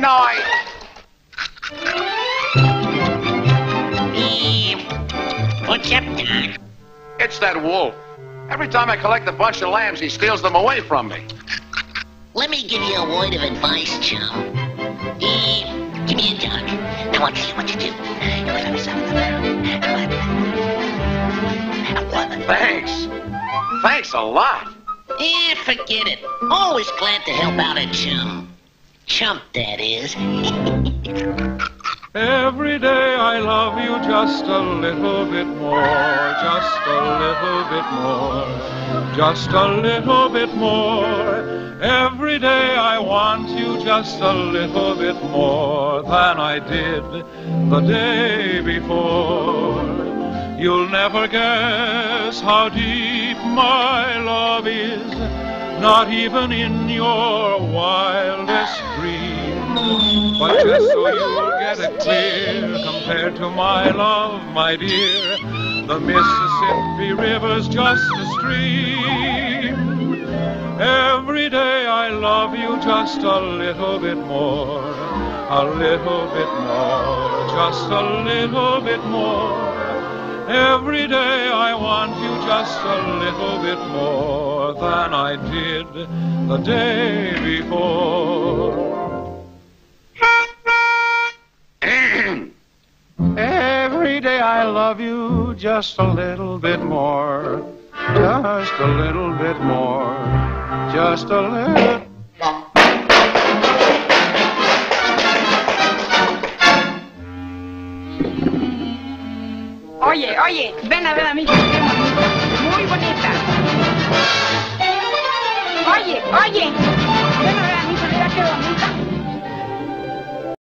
night. What's up, Doc? It's that wolf. Every time I collect a bunch of lambs, he steals them away from me. Let me give you a word of advice, chum. Give me a Doc. Now I'll tell you what to do. You let me settle the Thanks. Thanks a lot. Eh, forget it. Always glad to help out a chum. Chump, that is. Every day I love you just a little bit more, just a little bit more, just a little bit more. Every day I want you just a little bit more than I did the day before. You'll never guess how deep my love is, not even in your wildest dreams. But just so you'll get it clear, compared to my love, my dear, the Mississippi River's just a stream. Every day I love you just a little bit more, a little bit more, just a little bit more. Every day I want you just a little bit more than I did the day before. Every day I love you just a little bit more, just a little bit more, just a little. Oye, oye, ven a ver a prima. Muy bonita. Oye, oye.